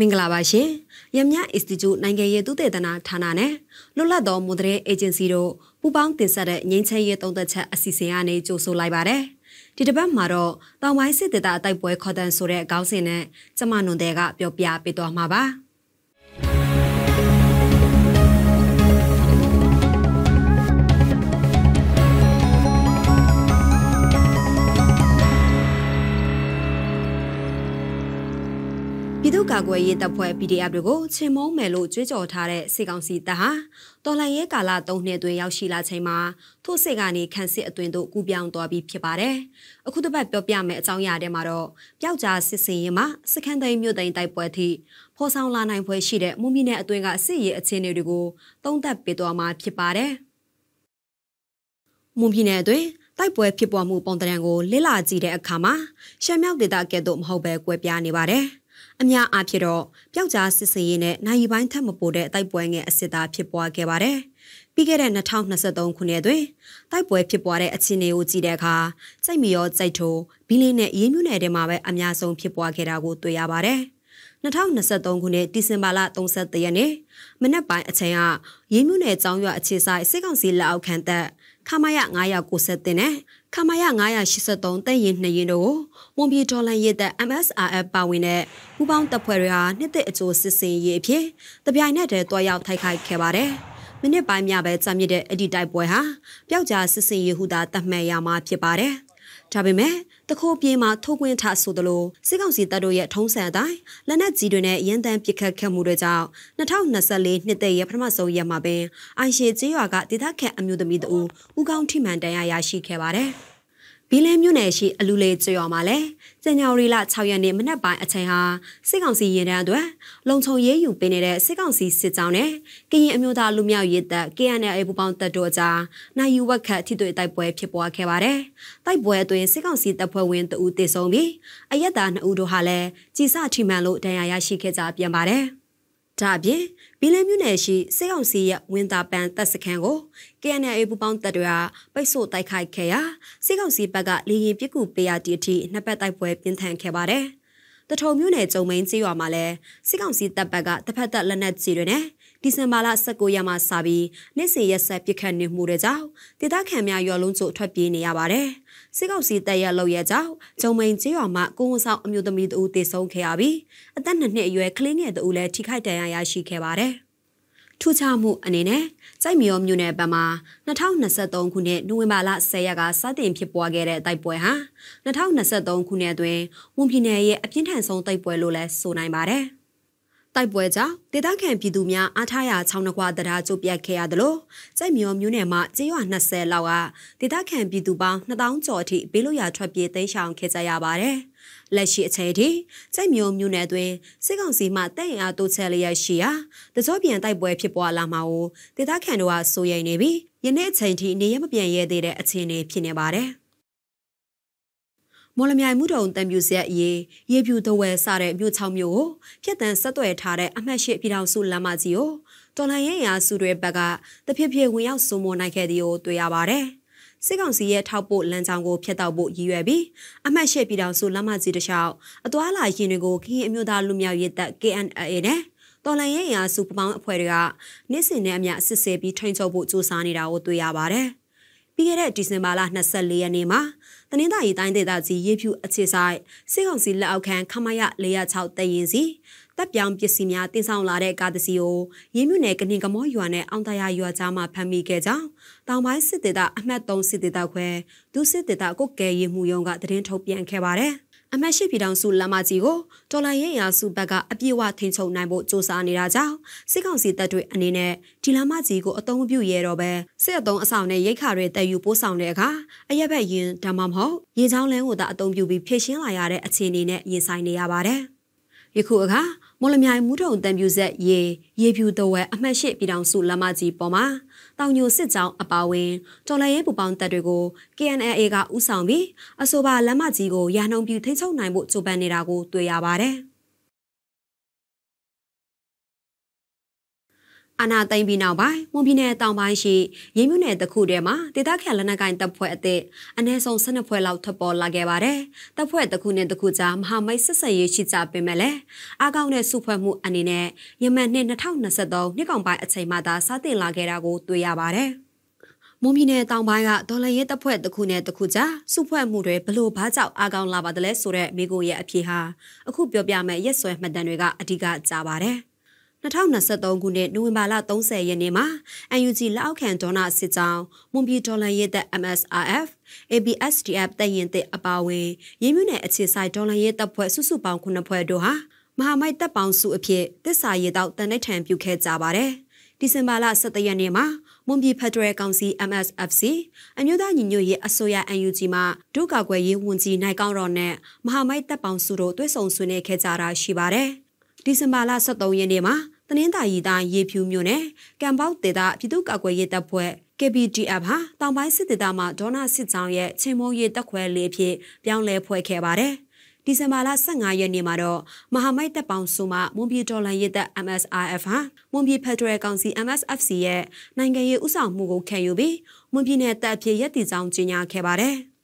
မင်္ဂလာပါရှင်။ရမြအင်စတီကျုနိုင်ငံရေးသုတေသနဌာနနဲ့လွတ်လပ်သောမွန်တရဲအေဂျင်စီတို့ပူးပေါင်းတင်ဆက်တဲ့ငင်းချဲရေးသုံးသက်ချက်အစီအစဉ်အနေကြိုဆိုလိုက်ပါတယ်။ဒီတစ်ပတ်မှာတော့တောင်ပိုင်းစစ်တေတာအတိုက်ပွဲခေါ်တန်းဆိုတဲ့အကောင်းစဉ်နဲ့ကျမနွန်တဲ့ကပြောပြပေးသွားမှာပါ။ ပြည်သူ့ကာကွယ်ရေးတပ်ဖွဲ့ PDF တွေကိုချင်းမုံမယ်လို့ကြွေးကြော်ထားတဲ့စေကောင်စီတပ်ဟာတော်လှန်ရေးကာလ၃နှစ်အတွင်းရောက်ရှိလာချိန်မှာထို့စစ်ကနေခန့်စစ်အသွင်တို့ကူးပြောင်းသွားပြီးဖြစ်ပါတယ်။အခုတစ်ပတ်ပြောပြမယ့်အကြောင်းအရာတွေမှာတော့ပျောက်ကြားစစ်စင်ရေးမှာစခန်းသိမ်းမြို့သိမ်းတိုက်ပွဲထိဖော်ဆောင်လာနိုင်ဖွယ်ရှိတဲ့မွန်ပြည်နယ်အတွင်းကစစ်ရေးအခြေအနေတွေကိုသုံးသပ်ပေးသွားမှာဖြစ်ပါတယ်။မွန်ပြည်နယ်အတွင်းတိုက်ပွဲဖြစ်ပွားမှုပုံတံကိုလစ်လာကြည့်တဲ့အခါမှာရှမ်းမြောက်ဒေသကဲ့သို့မဟုတ်ပဲကွဲပြားနေပါတယ်။ အများအားဖြင့်တော့ပျောက်ကြားစစ်စင်ရေးနဲ့နိုင်ပိုင်းထက်မပိုတဲ့တိုက်ပွဲငယ်အစစ်သားဖြစ်ပွားခဲ့ပါတယ်။ပြီးခဲ့တဲ့2023ခုနှစ်တွင်တိုက်ပွဲဖြစ်ပွားတဲ့အခြေအနေကိုကြည့်တဲ့အခါစိတ်မရောစိတ်ထိုးဘီလင်းနဲ့ရေးမြူနယ်ထဲမှာပဲအများဆုံးဖြစ်ပွားခဲ့တာကိုတွေ့ရပါတယ်။2023ခုနှစ်ဒီဇင်ဘာလ31ရက်နေ့မနက်ပိုင်းအချိန်ကရေးမြူနယ်ကျောင်းရွာအခြေဆိုင်စစ်ကောင်စီလက်အောက်ခံတပ် ခမာယ990တင်နဲ့ခမာယ983တပ်ရင်နှစ်ရင်တို့ကိုဝန်ပြည်ဒေါ်လာရေးတပ် MSRF ပါဝင်တဲ့ပူးပေါင်းတပ်ဖွဲ့တွေဟာနှစ်သက်အကျိုးစစ်စင်ရေးအဖြစ်တပြိုင်နက်တည်းတွားရောက်ထိုက်ခိုက်ခဲ့ပါတယ်။မိနစ်ပိုင်းမြပဲကြာမြင့်တဲ့အဒီတိုက်ပွဲဟာပျောက်ကြားစစ်စင်ရေးဟုသာတတ်မှတ်ရမှာဖြစ်ပါတယ်။ ဒါပေမဲ့တခိုးပြေးမှာထိုးကွင်းထဆိုသလိုစစ်ကောင်စီတပ်တို့ရဲ့ထုံးစံအတိုင်းလက်နက်ကြီးတွေနဲ့ရန်တမ်းပစ်ခတ်ခဲ့မှုတွေကြောင့်2024နှစ်တည်းရဲ့ပထမဆုံးရက်မှာပင်အိုင်ရှေကျေးရွာကဒေသခံအမျိုးသမီးတို့ဦးကောင်းထိမှန်တန်ရာရရှိခဲ့ပါတယ်။ ဘီလင်းမြို့နယ်ရှိအလူလေးကျွော်မှာလဲစင်ညာရီလ6ရက်နေ့မနက်ပိုင်းအချိန်ဟာစစ်ကောင်စီရင်တန်းအတွက်လုံခြုံရေးယူပေးနေတဲ့စစ်ကောင်စီစစ်ကြောင်းနဲ့ကရင်အမျိုးသားလူမျိုးရေးတပ် KNL ပူပေါင်းတပ်တို့အကြားနိုင်ယူဝက်ခတ်ထိတွေ့တိုက်ပွဲဖြစ်ပွားခဲ့ပါတယ်။တိုက်ပွဲအတွင်းစစ်ကောင်စီတပ်ဖွဲ့ဝင်တဦးတေဆုံးပြီးအရက်သား2ဦးတို့ဟာလည်းကြီးစထိမှန်လို့ဒဏ်ရာရရှိခဲ့ကြပြန်ပါတယ်။ ဒါအပြင်ဘီလင်းမြို့နယ်ရှိစေအောင်စီရဲ့ဝင်းသားပန်းတပ်စခန်းကို KNA ပူပေါင်းတပ်တွေကပိတ်ဆို့တိုက်ခိုက်ခဲ့ရာစေအောင်စီဘက်ကလေရင်ပစ်ကူပေးရတဲ့အထိနှစ်ပတ်တိုက်ပွဲပြင်းထန်ခဲ့ပါတယ်။တထုံမြို့နယ်ကျုံမိန်ကျေးရွာမှာလည်းစစ်ကောင်စီတပ်ဘက်ကတစ်ဖက်သက်လက်နက်ကြီးတွေနဲ့ ဒီဇင်ဘာလ19ရက်မှာစပြီးနေ့စဉ်ရက်ဆက်ပြစ်ခတ်နေမှုတွေကြောင့်ဒေသခံများရွာလုံးကျို့ထွက်ပြေးနေရပါတယ်။စစ်ကောင်စီတပ်ရဲ့လုပ်ရကြောင့်ဂျုံမိန်ကျေးရွာမှာကိုဝန်ဆောင်အမျိုးသမီးတို့တေဆုံးခဲ့ရပြီးအသက်နှစ်နှစ်အရွယ်ကလေးငယ်တို့လည်းထိခိုက်ဒဏ်ရာရရှိခဲ့ပါတယ်။ထူးခြားမှုအနေနဲ့စိုက်မရောမြို့နယ်ဘက်မှာ2023ခုနှစ်နိုဝင်ဘာလ10ရက်ကစတင်ဖြစ်ပွားခဲ့တဲ့တိုက်ပွဲဟာ2023ခုနှစ်အတွင်းဝန်ပြည်နယ်ရဲ့အပြင်းထန်ဆုံးတိုက်ပွဲလို့လည်းဆိုနိုင်ပါတယ်။ တိုက်ပွဲကြောင့်ဒေသခံပြည်သူများအားထားရာချောင်းနှကွာတရားကျုပ်ပြတ်ခဲ့ရသလိုစိတ်မျောမျိုးနယ်မှာကျေးရွာ20လောက်ကဒေသခံပြည်သူပေါင်း2000ကျော်အထိဘေးလွတ်ရာထွက်ပြေးတိမ်းရှောင်ခဲ့ကြရပါတယ်။လက်ရှိအချိန်ထိစိတ်မျိုးမျိုးနယ်တွင်စစ်ကောင်စီမှတပ်ရင်အားတိုးချဲ့လျက်ရှိရာတကြောပြန်တိုက်ပွဲဖြစ်ပွားလာမှာကိုဒေသခံတို့ကစိုးရိမ်နေပြီးယနေ့အချိန်ထိနေရမပြန်ရဲသေးတဲ့အခြေအနေဖြစ်နေပါတယ်။ မော်လမြိုင်မှုတုံတံပြူဆက်ရေးရေပြူတဝဲစတဲ့မြို့6မြို့ကိုဖျက်တမ်းဆက်သွယ်ထားတဲ့အမှတ်ရှိပြည်တော်စုလမ်းမကြီးကိုတော်လှန်ရေးရာစုတွေဘက်ကတဖြည်းဖြည်းဝင်ရောက်စုံမနိုင်ခဲ့သည်ကိုတွေ့ရပါတယ်။စစ်ကောင်စီရဲ့ထောက်ပို့လမ်းကြောင်းကိုဖျက်တောက်ဖို့ရည်ရွယ်ပြီးအမှတ်ရှိပြည်တော်စုလမ်းမကြီးတစ်လျှောက်အသွာလာရင်တွေကိုခင်းအမျိုးသားလူမျိုးရေးတပ် KNA နဲ့တော်လန်ရဲ့အရာစုပပောင်းအဖွဲ့တွေကနေ့စဉ်နဲ့အမျှစစ်ဆေးပြီးထိန်းချုပ်ဖို့စူးစမ်းနေတာကိုတွေ့ရပါတယ်။ပြီးခဲ့တဲ့ဒီဇင်ဘာလ24ရက်နေ့မှာ တနင်္သာရီတိုင်းဒေသကြီးရေဖြူအခြေဆိုင်စေကောင်စီလက်အောက်ခံခမရ406တရင်စီတပ်ပြောင်းပစ္စည်းများတင်ဆောင်လာတဲ့ကားတစ်စီးကိုရင်းမြနယ်ကနေကမောရွာနဲ့အောင်တရာရွာကြားမှာဖမ်းမိခဲ့ကြောင်းတောင်ပိုင်းစစ်ဒေသအမှတ်3စစ်ဒေသခွဲဒုစစ်ဒေသကုတ်ကဲရေးမှုယုံကသတင်းထုတ်ပြန်ခဲ့ပါတယ်။ အမတ်ရှိပြည်ထောင်စုလမ်းမကြီးကိုဒေါ်လာရဲရာစုဘက်ကအပြည့်အဝထိန်းချုပ်နိုင်ဖို့စ조사နေတာကြောင့်စစ်ကောင်စီတပ်တွေအနေနဲ့ဒီလမ်းမကြီးကိုအသုံးပြုရတော့ပဲစစ်အုံအဆောင်နဲ့ရိတ်ခါတွေတည်ယူပို့ဆောင်တဲ့အခါအရက်ဘက်ရင်ဒါမှမဟုတ်ရေချောင်းလန်းကိုသာအသုံးပြုပြီးဖြည့်ရှင်းလာရတဲ့အခြေအနေနဲ့ရင်ဆိုင်နေရပါတယ်။ ယခုအခါမော်လမြိုင်မူးထုံတံပြူဆက်ရေရေဖြူတော်ဝဲအမှတ်ရှိပြည်ထောင်စုလမ်းမကြီးပေါ်မှာတောင်ညိုစစ်ကြောင်းအပါဝင်တော်လှန်ရေးပူပေါင်းတပ်တွေကို KNLA ကဥဆောင်ပြီးအဆိုပါလမ်းမကြီးကိုရာနှုံပြူထိချုပ်နိုင်ဖို့ကြိုးပမ်းနေတာကိုတွေ့ရပါတယ်။ အာနာသိမ့်ပြီးနောက်ပိုင်းမွန်ပြည်နယ်တောင်ပိုင်းရှိရင်းမြနယ်တစ်ခုထဲမှာဒေသခံလက်နက်ကိုင်တပ်ဖွဲ့အသစ်အနည်းဆုံး12ဖွဲ့လောက်ထပ်ပေါ်လာခဲ့ပါတယ်။တပ်ဖွဲ့တစ်ခုနဲ့တစ်ခုကြားမဟာမိတ်ဆက်ဆက်ရေးရှိကြပေမဲ့လည်းအကောင့်နဲ့စုဖွဲ့မှုအနေနဲ့ယမန်နှစ်2023နှစ်ကောင်ပိုင်းအချိန်မှသာစတင်လာခဲ့တာကိုတွေ့ရပါတယ်။မွန်ပြည်နယ်တောင်ပိုင်းကဒေါ်လာရဲတပ်ဖွဲ့တစ်ခုနဲ့တစ်ခုကြားစုဖွဲ့မှုတွေဘလို့ဘာကြောင့်အကောင်လာပါတယ်လဲဆိုတဲ့မိကိုရဲ့အဖြေဟာအခုပြောပြမယ့်ရက်စွဲမှတ်တမ်းတွေကအဓိကကြားပါတယ်။ 2023ခုနှစ်နိုဝင်ဘာလ30ရက်နေ့မှာ UNG လက်အောက်ခံဒေါနာစစ်ကြောင်းမွန်ပြည်ဒေါ်လာရဲတပ် MSRF ABSDF တပ်ရင်တဲ့အပါအဝင်ရင်းမြစ်နယ်အခြေဆိုင်ဒေါ်လာရဲတပ်ဖွဲ့စုစုပေါင်း9ဖွဲ့တို့ဟာမဟာမိတ်တပ်ပေါင်းစုအဖြစ်တစ္ဆာရဲတောက်တန်တဲ့ထံပြုခဲ့ကြပါတယ်။ဒီဇင်ဘာလ17ရက်နေ့မှာမွန်ပြည်ဖက်ဒရယ်ကောင်စီ MSFC အမျိုးသားညီညွတ်ရေးအစိုးရ UNG မှဒုက္ခကွယ်ရေးဝန်ကြီးနိုင်ကောင်းတော်နဲ့မဟာမိတ်တပ်ပေါင်းစုတို့တွဲဆုံဆွေးနွေးခဲ့ကြတာရှိပါတယ်။ဒီဇင်ဘာလ23ရက်နေ့မှာ တနင်္သာရီတိုင်းရေဖြူမြို့နယ်ကံပေါက်ဒေသပြည်သူ့ကာကွယ်ရေးတပ်ဖွဲ့ KPDF ဟာတောင်ပိုင်းစစ်ဒေသမှာဒေါနာစစ်ကြောင်းရဲ့ချင်းမုံရေးတပ်ခွဲလေးဖြစ်ပြောင်းလဲဖွဲ့ခဲ့ပါတယ်။ဒီဇင်ဘာလ15ရက်နေ့မှာတော့မဟာမိတ်တပ်ပေါင်းစုမှမွန်ပြည်တော်လှန်ရေးတပ် MSRF ဟာမွန်ပြည်ဖက်ဒရယ်ကောင်စီ MSFC ရဲ့နိုင်ငံရေးဥဆောင်မှုကိုခံယူပြီးမွန်ပြည်နယ်တပ်အဖြစ်ရည်တည်ကြောင်းကြေညာခဲ့ပါတယ်။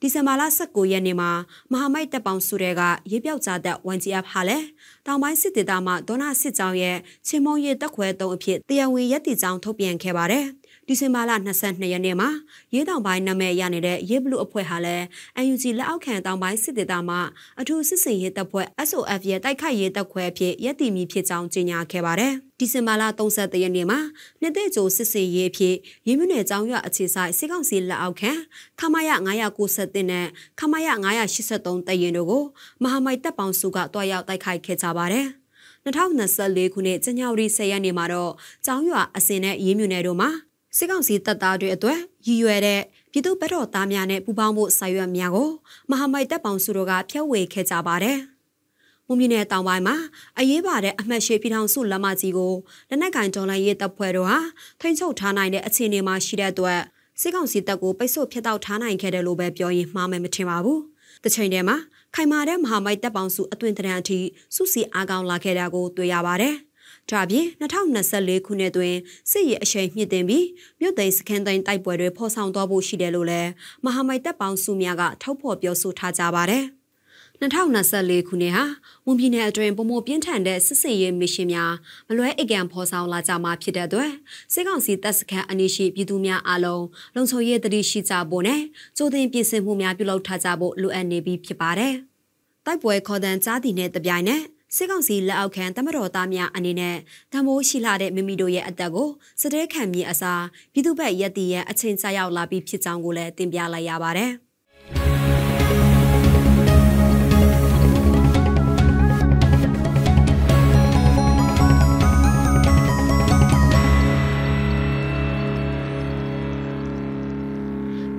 ဒီဇင်ဘာလ19ရက်နေ့မှာမဟာမိတ်တပ်ပေါင်းစုတွေကရေးပြောက်ကြတဲ့ 1GF ဟာလည်းတောင်ပိုင်းစစ်ဒေသမှဒေါနာစစ်ကြောင်းရဲ့ချင်းမုံရည်တပ်ခွဲတုံးအဖြစ်တရားဝင်ရက်တီကြောင်းထုတ်ပြန်ခဲ့ပါတယ်။ဒီဇင်ဘာလ22ရက်နေ့မှာရေးတောင်ပိုင်းနာမည်ရနေတဲ့ရေးဘလူအဖွဲ့ဟာလည်း UNG လက်အောက်ခံတောင်ပိုင်းစစ်ဒေသမှအထူးစစ်စင်ရေးတပ်ဖွဲ့ SOF ရဲ့တိုက်ခိုက်ရေးတပ်ခွဲအဖြစ်ရည်တည်မည်ဖြစ်ကြောင်းကြေညာခဲ့ပါတယ်။ဒီဇင်ဘာလ30ရက်နေ့မှာနှစ်သက်ကြိုစစ်စင်ရေးအဖြစ်ရင်းမြနယ်ကျောင်းရွာအခြေဆိုင်စစ်ကောင်စီလက်အောက်ခံခမရ990နဲ့ခမရ983တရင်တို့ကိုမဟာမိတ်တပ်ပေါင်းစုကတွားရောက်တိုက်ခိုက်ခဲ့ကြပါတယ်။2024ခုနှစ်ဇန်နဝါရီ10ရက်နေ့မှာတော့ကျောင်းရွာအစင်နဲ့ရင်းမြနယ်တို့မှာ စစ်ကောင်စီတပ်သားတွေအတွက်ရည်ရွယ်တဲ့ပြည်သူ့ဗတ်တော်သားများနဲ့ပူးပေါင်းဖို့စာရွက်များကိုမဟာမိတ်တပ်ပေါင်းစုတို့ကဖျက်ဝေခဲ့ကြပါတယ်။မွန်ပြည်နယ်တောင်ပိုင်းမှာအရေးပါတဲ့အမှတ်ရှိပြည်ထောင်စုလက်မကြီးကိုလက်နက်ကင်ဒေါ်လာရေးတပ်ဖွဲ့တို့ဟာထိန်းချုပ်ထားနိုင်တဲ့အခြေအနေမှာရှိတဲ့အတွက်စစ်ကောင်စီတပ်ကိုပိတ်ဆို့ဖျက်တောက်ထားနိုင်ခဲ့တယ်လို့ပဲပြောရင်မှားမယ်မထင်ပါဘူး။တစ်ချိန်တည်းမှာခိုင်မာတဲ့မဟာမိတ်တပ်ပေါင်းစုအသွင်တရံအထိစုစည်းအားကောင်းလာခဲ့တာကိုတွေ့ရပါတယ်။ ဒါပြင်2024ခုနှစ်တွင်စစ်ရေးအရှိန်မြင့်တင်ပြီးမြို့သိမ်းစခန်းသိမ်းတိုက်ပွဲတွေဖော်ဆောင်သွားဖို့ရှိတယ်လို့လည်းမဟာမိတ်တပ်ပေါင်းစုများကထောက်ဖော်ပြောဆိုထားကြပါတယ်။2024ခုနှစ်ဟာဝန်ပြည်နယ်အတွင်းပုံမပြင်းထန်တဲ့စစ်စင်ရေးမစ်ရှင်များမလွဲအကံဖော်ဆောင်လာကြမှာဖြစ်တဲ့အတွက်စစ်ကောင်စီတပ်စခန်းအနီးရှိပြည်သူများအားလုံးလုံခြုံရေးတတိရှိကြဖို့နဲ့ကြိုတင်ပြင်ဆင်မှုများပြုလုပ်ထားကြဖို့လိုအပ်နေပြီဖြစ်ပါတယ်။တိုက်ပွဲခေါ်တန်းကြားတည်တဲ့တပြိုင်နက် စစ်ကောင်စီလက်အောက်ခံတမတော်သားများအနေနဲ့တမိုးရှိလာတဲ့မိမိတို့ရဲ့အသက်ကိုစတဲခံမြေအစားပြည်သူ့ဘက်ရက်တီရဲ့အချိန်ကြာရောက်လာပြီးဖြစ်ကြောင်းကိုလည်းတင်ပြလိုက်ရပါတယ်။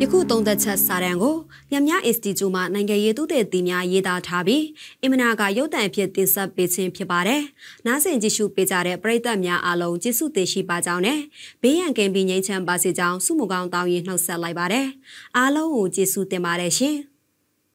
ယခုသုံးသက်ချက်စာတမ်းကိုမြမ Institute မှနိုင်ငံရေးသူတေသီများရေးသားထားပြီးအင်မနာကရုပ်သံအဖြစ်တင်ဆက်ပေးခြင်းဖြစ်ပါတယ်။နားဆင်ကြည့်ရှုပေးကြတဲ့ပရိသတ်များအားလုံးကျေးဇူးတင်ရှိပါကြောင်းနဲ့ဘေးရန်ကင်ပြီးငြိမ်းချမ်းပါစေကြောင်းဆုမကောင်းတောင်းရင်နှုတ်ဆက်လိုက်ပါတယ်။အားလုံးကိုကျေးဇူးတင်ပါတယ်ရှင်။